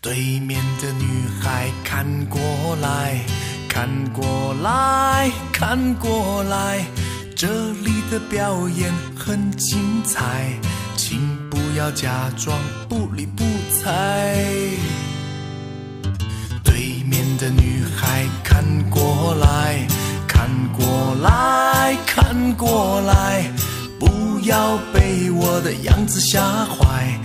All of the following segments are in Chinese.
对面的女孩看过来看过来看过来这里的表演很精彩请不要假装不理不睬对面的女孩看过来看过来看过来不要被我的样子吓坏。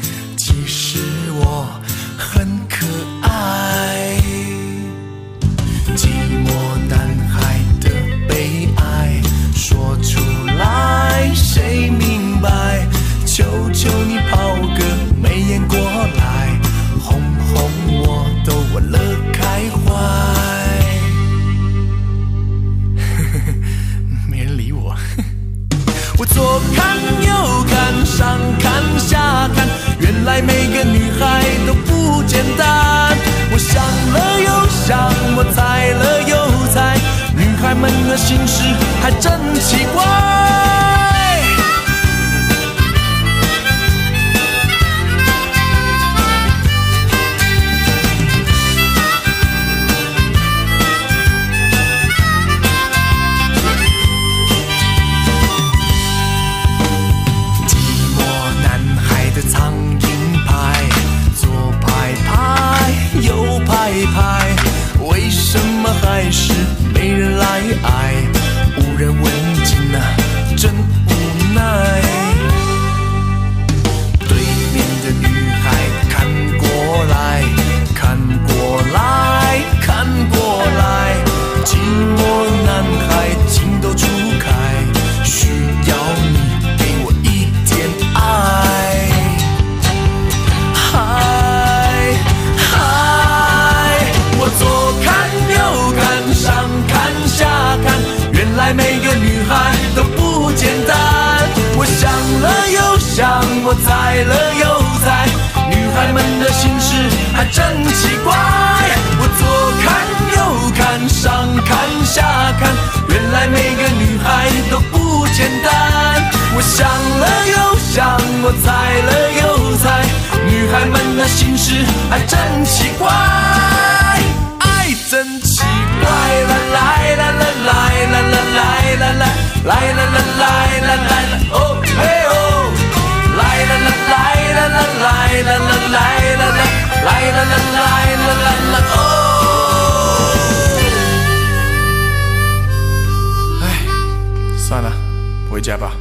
左看右看，上看下看，原来每个女孩都不简单。我想了又想，我猜了又猜，女孩们的心事还真奇怪。猜了又猜，女孩们的心事还真奇怪。我左看右看，上看下看，原来每个女孩都不简单。我想了又想，我猜了又猜，女孩们的心事还真奇怪。爱真奇怪，来来来来来来来来来来，来来算了，回家吧。